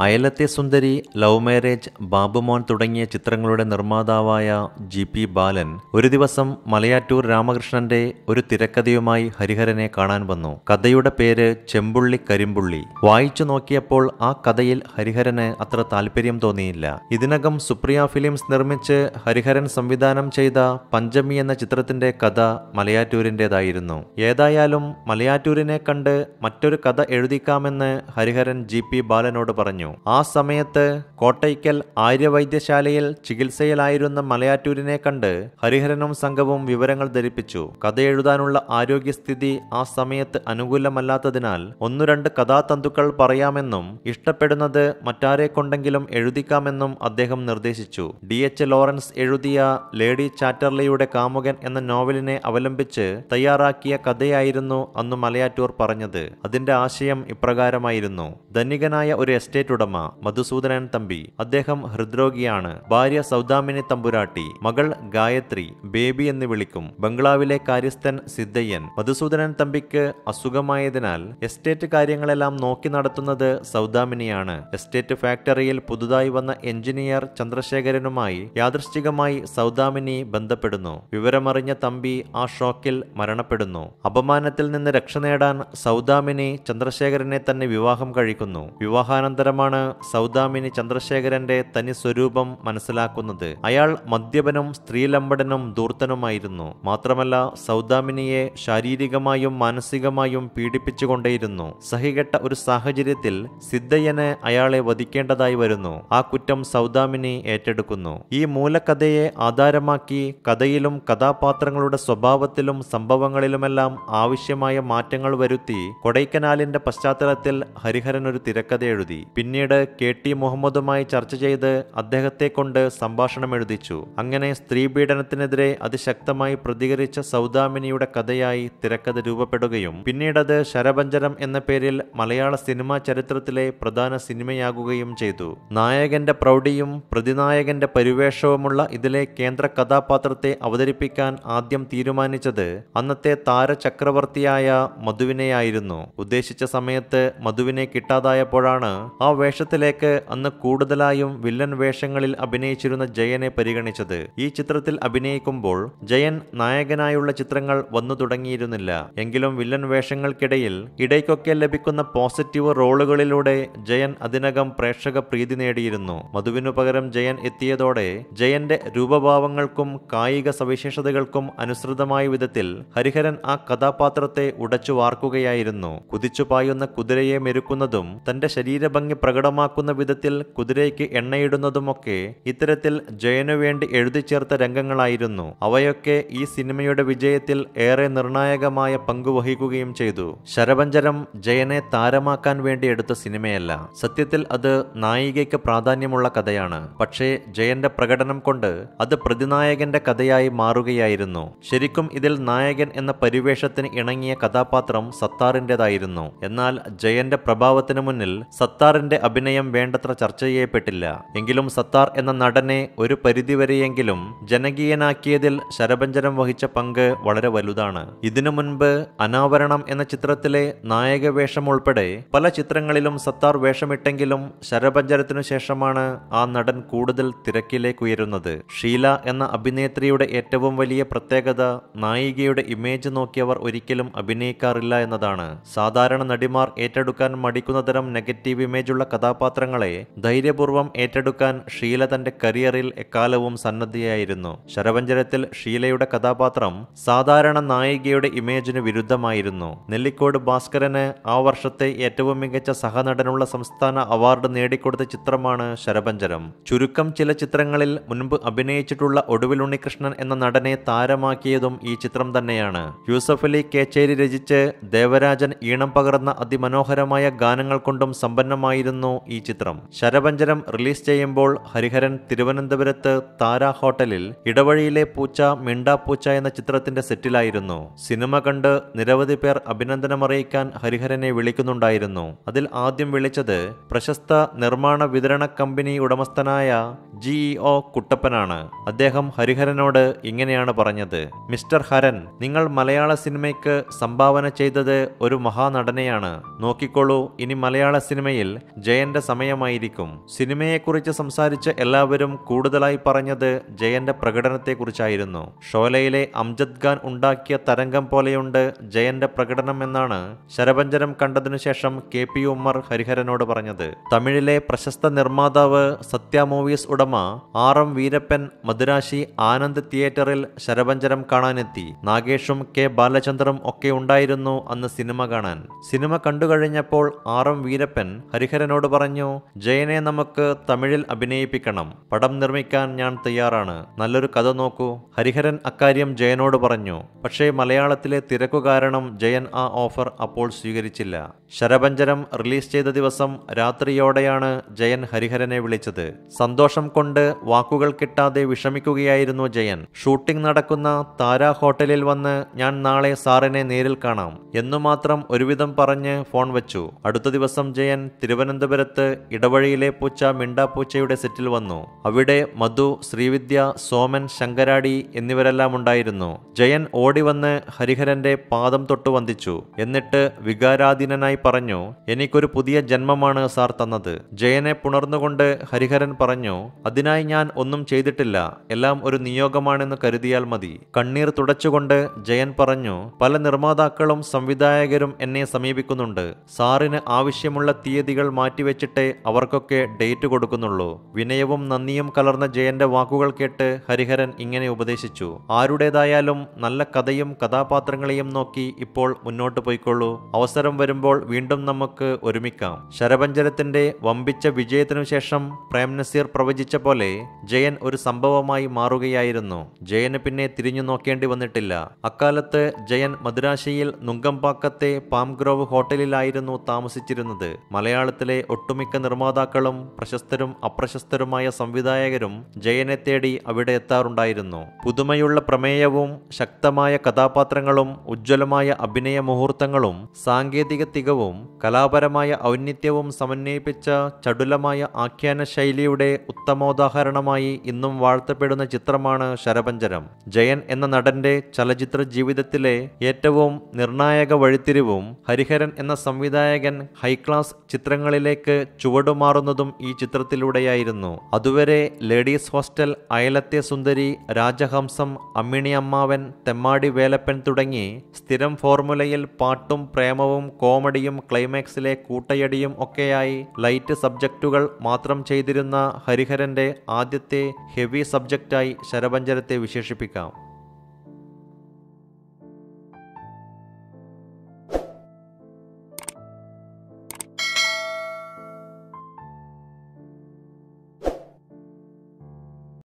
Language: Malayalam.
അയലത്തെ സുന്ദരി ലവ് മാരേജ് ബാബുമോൻ തുടങ്ങിയ ചിത്രങ്ങളുടെ നിർമ്മാതാവായ ജി പി ബാലൻ ഒരു ദിവസം മലയാറ്റൂർ രാമകൃഷ്ണന്റെ ഒരു തിരക്കഥയുമായി ഹരിഹരനെ കാണാൻ വന്നു. കഥയുടെ പേര് ചെമ്പുള്ളി കരിമ്പുള്ളി. വായിച്ചു നോക്കിയപ്പോൾ ആ കഥയിൽ ഹരിഹരന് അത്ര താല്പര്യം തോന്നിയില്ല. ഇതിനകം സുപ്രിയ ഫിലിംസ് നിർമ്മിച്ച് ഹരിഹരൻ സംവിധാനം ചെയ്ത പഞ്ചമി എന്ന ചിത്രത്തിന്റെ കഥ മലയാറ്റൂരിന്റെതായിരുന്നു ഏതായാലും മലയാറ്റൂരിനെ കണ്ട് മറ്റൊരു കഥ എഴുതിക്കാമെന്ന് ഹരിഹരൻ ജി പി ബാലനോട് പറഞ്ഞു. ആ സമയത്ത് കോട്ടയ്ക്കൽ ആര്യവൈദ്യശാലയിൽ ചികിത്സയിലായിരുന്ന മലയാറ്റൂരിനെ കണ്ട് ഹരിഹരനും സംഘവും വിവരങ്ങൾ ധരിപ്പിച്ചു. കഥ എഴുതാനുള്ള ആരോഗ്യസ്ഥിതി ആ സമയത്ത് അനുകൂലമല്ലാത്തതിനാൽ ഒന്നു രണ്ട് കഥാതന്തുക്കൾ പറയാമെന്നും ഇഷ്ടപ്പെടുന്നത് മറ്റാരെ കൊണ്ടെങ്കിലും എഴുതിക്കാമെന്നും അദ്ദേഹം നിർദ്ദേശിച്ചു. ഡി എച്ച് ലോറൻസ് എഴുതിയ ലേഡി ചാറ്റർലിയുടെ കാമുകൻ എന്ന നോവലിനെ അവലംബിച്ച് തയ്യാറാക്കിയ കഥയായിരുന്നു അന്ന് മലയാറ്റൂർ പറഞ്ഞത്. അതിന്റെ ആശയം ഇപ്രകാരമായിരുന്നു. ധനികനായ ഒരു എസ്റ്റേറ്റ് ഉടമ മധുസൂദനൻ തമ്പി. അദ്ദേഹം ഹൃദ്രോഗിയാണ്. ഭാര്യ സൗദാമിനി തമ്പുരാട്ടി മകൾ ഗായത്രി ബേബി എന്ന് വിളിക്കും. ബംഗ്ലാവിലെ കാര്യസ്ഥൻ സിദ്ധയ്യൻ. മധുസൂദനൻ തമ്പിക്ക് അസുഖമായതിനാൽ എസ്റ്റേറ്റ് കാര്യങ്ങളെല്ലാം നോക്കി നടത്തുന്നത് സൗദാമിനിയാണ്. എസ്റ്റേറ്റ് ഫാക്ടറിയിൽ പുതുതായി വന്ന എഞ്ചിനീയർ ചന്ദ്രശേഖരനുമായി യാദൃശ്ചികമായി സൗദാമിനി ബന്ധപ്പെടുന്നു. വിവരമറിഞ്ഞ തമ്പി ആ ഷോക്കിൽ മരണപ്പെടുന്നു. അപമാനത്തിൽ നിന്ന് രക്ഷ നേടാൻ സൗദാമിനി ചന്ദ്രശേഖരനെ തന്നെ വിവാഹം കഴിക്കുന്നു. വിവാഹാനന്തരമാണ് സൗദാമിനി ചന്ദ്രശേഖരന്റെ തനി സ്വരൂപം മനസ്സിലാക്കുന്നത്. അയാൾ മദ്യപനും സ്ത്രീലമ്പടനും ദൂർത്തനുമായിരുന്നു മാത്രമല്ല സൗദാമിനിയെ ശാരീരികമായും മാനസികമായും പീഡിപ്പിച്ചുകൊണ്ടേയിരുന്നു. സഹികെട്ട ഒരു സാഹചര്യത്തിൽ സിദ്ധയ്യന് അയാളെ വധിക്കേണ്ടതായി വരുന്നു. ആ കുറ്റം സൗദാമിനി ഏറ്റെടുക്കുന്നു. ഈ മൂലകഥയെ ആധാരമാക്കി കഥയിലും കഥാപാത്രങ്ങളുടെ സ്വഭാവത്തിലും സംഭവങ്ങളിലുമെല്ലാം ആവശ്യമായ മാറ്റങ്ങൾ വരുത്തി കൊടൈക്കനാലിന്റെ പശ്ചാത്തലത്തിൽ ഹരിഹരൻ ഒരു തിരക്കഥ എഴുതി. പിന്നീട് കെ ടി മുഹമ്മദുമായി ചർച്ച ചെയ്ത് അദ്ദേഹത്തെ കൊണ്ട് സംഭാഷണം എഴുതിച്ചു. അങ്ങനെ സ്ത്രീ സ്ത്രീപീഡനത്തിനെതിരെ അതിശക്തമായി പ്രതികരിച്ച സൗദാമിനിയുടെ കഥയായി തിരക്കഥ രൂപപ്പെടുകയും പിന്നീടത് ശരഭഞ്ചനം എന്ന പേരിൽ മലയാള സിനിമാ ചരിത്രത്തിലെ പ്രധാന സിനിമയാകുകയും ചെയ്തു. നായകന്റെ പ്രൗഢിയും പ്രതിനായകന്റെ പരിവേഷവുമുള്ള ഇതിലെ കേന്ദ്ര കഥാപാത്രത്തെ അവതരിപ്പിക്കാൻ ആദ്യം തീരുമാനിച്ചത് അന്നത്തെ താരചക്രവർത്തിയായ മധുവിനെയായിരുന്നു. ഉദ്ദേശിച്ച സമയത്ത് മധുവിനെ കിട്ടാതായപ്പോഴാണ് ആ വേഷത്തിലേക്ക് അന്ന് കൂടുതലായും വില്ലൻ വേഷങ്ങളിൽ അഭിനയിച്ചിരുന്ന ജയനെ പരിഗണിച്ചത്. ഈ ചിത്രത്തിൽ അഭിനയിക്കുമ്പോൾ ജയൻ നായകനായുള്ള ചിത്രങ്ങൾ വന്നു തുടങ്ങിയിരുന്നില്ല. എങ്കിലും വില്ലൻ വേഷങ്ങൾക്കിടയിൽ ഇടയ്ക്കൊക്കെ ലഭിക്കുന്ന പോസിറ്റീവ് റോളുകളിലൂടെ ജയൻ അതിനകം പ്രേക്ഷക പ്രീതി നേടിയിരുന്നു. മധുവിനു പകരം ജയൻ എത്തിയതോടെ ജയന്റെ രൂപഭാവങ്ങൾക്കും കായിക സവിശേഷതകൾക്കും അനുസൃതമായ വിധത്തിൽ ഹരിഹരൻ ആ കഥാപാത്രത്തെ ഉടച്ചു വാർക്കുകയായിരുന്നു. കുതിച്ചു പായുന്ന കുതിരയെ മെരുക്കുന്നതും തന്റെ ശരീരഭംഗി പ്രകടമാക്കുന്ന വിധത്തിൽ കുതിരയ്ക്ക് എണ്ണയിടുന്നതുമൊക്കെ ഇത്തരത്തിൽ ജയനു വേണ്ടി എഴുതി ചേർത്ത രംഗങ്ങളായിരുന്നു. അവയൊക്കെ ഈ സിനിമയുടെ വിജയത്തിൽ ഏറെ നിർണായകമായ പങ്കുവഹിക്കുകയും ചെയ്തു. ശരവഞ്ചരം ജയനെ താരമാക്കാൻ വേണ്ടി എടുത്ത സിനിമയല്ല. സത്യത്തിൽ അത് നായികയ്ക്ക് പ്രാധാന്യമുള്ള കഥയാണ്. പക്ഷേ ജയന്റെ പ്രകടനം കൊണ്ട് അത് പ്രതിനായകന്റെ കഥയായി മാറുകയായിരുന്നു. ശരിക്കും ഇതിൽ നായകൻ എന്ന പരിവേഷത്തിന് ഇണങ്ങിയ കഥാപാത്രം സത്താറിന്റെതായിരുന്നു എന്നാൽ ജയന്റെ പ്രഭാവത്തിന് മുന്നിൽ സത്താറിന്റെ അഭിനയം വേണ്ടത്ര ചർച്ച ചെയ്യപ്പെട്ടില്ല എങ്കിലും സത്താർ എന്ന നടനെ ഒരു പരിധിവരെയെങ്കിലും ജനകീയനാക്കിയതിൽ ശരഭഞ്ജനം വഹിച്ച പങ്ക് വളരെ വലുതാണ്. ഇതിനു മുൻപ് അനാവരണം എന്ന ചിത്രത്തിലെ നായക വേഷം ഉൾപ്പെടെ പല ചിത്രങ്ങളിലും സത്താർ വേഷമിട്ടെങ്കിലും ശരഭഞ്ജനത്തിനു ശേഷമാണ് ആ നടൻ കൂടുതൽ തിരക്കിലേക്ക് ഉയരുന്നത് ഷീല എന്ന അഭിനേത്രിയുടെ ഏറ്റവും വലിയ പ്രത്യേകത നായികയുടെ ഇമേജ് നോക്കിയവർ ഒരിക്കലും അഭിനയിക്കാറില്ല എന്നതാണ്. സാധാരണ നടിമാർ ഏറ്റെടുക്കാൻ മടിക്കുന്ന തരം നെഗറ്റീവ് ഇമേജുള്ള കഥാപാത്രങ്ങളെ ധൈര്യപൂർവം ഏറ്റെടുക്കാൻ ഷീല തന്റെ കരിയറിൽ എക്കാലവും സന്നദ്ധയായിരുന്നു. ശരവഞ്ചരത്തിൽ ഷീലയുടെ കഥാപാത്രം സാധാരണ നായികയുടെ ഇമേജിന് വിരുദ്ധമായിരുന്നു. നെല്ലിക്കോട് ഭാസ്കരന് ആ വർഷത്തെ ഏറ്റവും മികച്ച സഹനടനുള്ള സംസ്ഥാന അവാർഡ് നേടിക്കൊടുത്ത ചിത്രമാണ് ശരപഞ്ചരം ചുരുക്കം ചില ചിത്രങ്ങളിൽ മുൻപ് അഭിനയിച്ചിട്ടുള്ള ഒടുവിൽ ഉണ്ണികൃഷ്ണൻ എന്ന നടനെ താരമാക്കിയതും ഈ ചിത്രം തന്നെയാണ്. യൂസഫ് അലി കേച്ചേരി രചിച്ച് ദേവരാജൻ ഈണം പകർന്ന അതിമനോഹരമായ ഗാനങ്ങൾ കൊണ്ടും സമ്പന്നമായിരുന്നു ഈ ചിത്രം. ശരപഞ്ചരം റിലീസ് ചെയ്യുമ്പോൾ ഹരിഹരൻ തിരുവനന്തപുരത്ത് താര ഹോട്ടലിൽ ഇടവഴിയിലെ പൂച്ച മിണ്ടാപ്പൂച്ച എന്ന ചിത്രത്തിന്റെ സെറ്റിലായിരുന്നു. സിനിമ കണ്ട് നിരവധി പേർ അഭിനന്ദനമറിയിക്കാൻ ഹരിഹരനെ വിളിക്കുന്നുണ്ടായിരുന്നു. അതിൽ ആദ്യം വിളിച്ചത് പ്രശസ്ത നിർമ്മാണ വിതരണ കമ്പനി ഉടമസ്ഥനായ ജിഇഒ കുട്ടപ്പനാണ്. അദ്ദേഹം ഹരിഹരനോട് ഇങ്ങനെയാണ് പറഞ്ഞത്. മിസ്റ്റർ ഹരൻ നിങ്ങൾ മലയാള സിനിമയ്ക്ക് സംഭാവന ചെയ്തത് ഒരു മഹാനടനെയാണ്. നോക്കിക്കോളൂ ഇനി മലയാള സിനിമയിൽ ജയന്റെ സമയമായിരിക്കും. സിനിമയെക്കുറിച്ച് സംസാരിച്ച എല്ലാവരും കൂടുതലായി പറഞ്ഞത് ജയന്റെ പ്രകടനത്തെക്കുറിച്ചായിരുന്നു. ഷോലയിലെ അംജദ് ഖാൻ ഉണ്ടാക്കിയ തരംഗം പോലെയുണ്ട് ജയന്റെ പ്രകടനം എന്നാണ് ശരഭഞ്ജനം കണ്ടതിനു ശേഷം കെ പി ഉമ്മർ ഹരിഹരനോട് പറഞ്ഞത്. തമിഴിലെ പ്രശസ്ത നിർമ്മാതാവ് സത്യ മൂവീസ് ഉടമ ആർ എം വീരപ്പൻ മദുരാശി ആനന്ദ് തിയേറ്ററിൽ ശരപഞ്ചരം കാണാനെത്തി. നാഗേഷും കെ ബാലചന്ദ്രും ഒക്കെ ഉണ്ടായിരുന്നു അന്ന് സിനിമ കാണാൻ. സിനിമ കണ്ടുകഴിഞ്ഞപ്പോൾ ആർ എം വീരപ്പൻ ഹരിഹരനോട് പറഞ്ഞു ജയനെ നമുക്ക് തമിഴിൽ അഭിനയിപ്പിക്കണം. പടം നിർമ്മിക്കാൻ ഞാൻ തയ്യാറാണ്. നല്ലൊരു കഥ നോക്കൂ. ഹരിഹരൻ അക്കാര്യം ജയനോട് പറഞ്ഞു പക്ഷേ മലയാളത്തിലെ തിരക്കു കാരണം ജയൻ ആ ഓഫർ അപ്പോൾ സ്വീകരിച്ചില്ല. ശരപഞ്ചരം റിലീസ് ചെയ്ത ദിവസം രാത്രിയോടെയാണ് ജയൻ ഹരിഹരനെ വിളിച്ചത്. സന്തോഷം കൊണ്ട് വാക്കുകൾ കിട്ടാതെ വിഷമിക്കുകയായിരുന്നു ജയൻ. ഷൂട്ടിംഗ് നടക്കുന്ന താര ഹോട്ടലിൽ വന്ന് ഞാൻ നാളെ സാറിനെ നേരിൽ കാണാം എന്നു മാത്രം ഒരുവിധം പറഞ്ഞ് ഫോൺ വെച്ചു. അടുത്ത ദിവസം ജയൻ തിരുവനന്തപുരത്ത് ഇടവഴിയിലെ പൂച്ച മിണ്ടാപ്പൂച്ചയുടെ സെറ്റിൽ വന്നു. അവിടെ മധു ശ്രീവിദ്യ സോമൻ ശങ്കരാടി എന്നിവരെല്ലാം ഉണ്ടായിരുന്നു. ജയൻ ഓടി വന്ന് ഹരിഹരന്റെ പാദം തൊട്ടു വന്ദിച്ചു. എന്നിട്ട് വികാരാധീനനായി പറഞ്ഞു എനിക്കൊരു പുതിയ ജന്മമാണ് സാർ തന്നത്. ജയനെ പുണർന്നുകൊണ്ട് ഹരിഹരൻ പറഞ്ഞു അതിനായി ഞാൻ ഒന്നും ചെയ്തിട്ടില്ല. എല്ലാം ഒരു നിയോഗമാണെന്ന് കരുതിയാൽ മതി. കണ്ണീർ തുടച്ചുകൊണ്ട് ജയൻ പറഞ്ഞു പല നിർമ്മാതാക്കളും സംവിധായകരും എന്നെ സമീപിക്കുന്നുണ്ട്. സാറിന് ആവശ്യമുള്ള തീയതികൾ മാറ്റിവെച്ചിട്ടേ അവർക്കൊക്കെ ഡേറ്റ് കൊടുക്കുന്നുള്ളൂ. വിനയവും നന്ദിയും കലർന്ന ജയന്റെ വാക്കുകൾ കേട്ട് ഹരിഹരൻ ഇങ്ങനെ ഉപദേശിച്ചു ആരുടേതായാലും നല്ല കഥയും കഥാപാത്രങ്ങളെയും നോക്കി ഇപ്പോൾ മുന്നോട്ട് പോയിക്കൊള്ളൂ. അവസരം വരുമ്പോൾ വീണ്ടും നമുക്ക് ഒരുമിക്കാം. ശരപഞ്ചരത്തിന്റെ വമ്പിച്ച വിജയത്തിനു ശേഷം പ്രേം നസീർ പ്രവചിച്ച പോലെ ജയൻ ഒരു സംഭവമായി മാറുകയായിരുന്നു. ജയന് പിന്നെ തിരിഞ്ഞു നോക്കേണ്ടി വന്നിട്ടില്ല. അക്കാലത്ത് ജയൻ മദുരാശിയിൽ നുങ്കമ്പാക്കത്തെ പാംഗ്രോവ് ഹോട്ടലിലായിരുന്നു താമസിച്ചിരുന്നത്. മലയാളത്തിലെ ഒട്ടുമിക്ക നിർമ്മാതാക്കളും പ്രശസ്തരും അപ്രശസ്തരുമായ സംവിധായകരും ജയനെ തേടി അവിടെ എത്താറുണ്ടായിരുന്നു. പുതുമയുള്ള പ്രമേയവും ശക്തമായ കഥാപാത്രങ്ങളും ഉജ്ജ്വലമായ അഭിനയ മുഹൂർത്തങ്ങളും സാങ്കേതിക തികവും കലാപരമായ ഔന്നിത്യവും സമന്വയിപ്പിച്ച ചടുലമായ ആഖ്യാന ശൈലിയുടെ ഉത്തമോദാഹരണമായി ഇന്നും വാഴ്ത്തപ്പെടുന്ന ചിത്രമാണ് ശരപഞ്ചരം ജയൻ എന്ന നടന്റെ ചലച്ചിത്ര ജീവിതത്തിലെ ഏറ്റവും നിർണായക വഴിത്തിരിവും ഹരിഹരൻ എന്ന സംവിധായകൻ ഹൈക്ലാസ് ചിത്രങ്ങളിലേക്ക് ചുവടുമാറുന്നതും ഈ ചിത്രത്തിലൂടെയായിരുന്നു. അതുവരെ ലേഡീസ് ഹോസ്റ്റൽ അയലത്തെ സുന്ദരി രാജഹംസം അമ്മിണി അമ്മാവൻ തെമ്മാടി വേലപ്പൻ തുടങ്ങി സ്ഥിരം ഫോർമുലയിൽ പാട്ടും പ്രേമവും കോമഡിയും ക്ലൈമാക്സിലെ കൂട്ടയടിയും ഒക്കെയായി ലൈറ്റ് സബ്ജക്റ്റുകൾ മാത്രം ചെയ്തിരുന്ന ഹരിഹരന്റെ ആദ്യത്തെ ഹെവി സബ്ജക്റ്റായി ശരഭഞ്ചരത്തെ വിശേഷിപ്പിക്കാം.